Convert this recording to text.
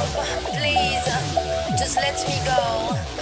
Please, just let me go.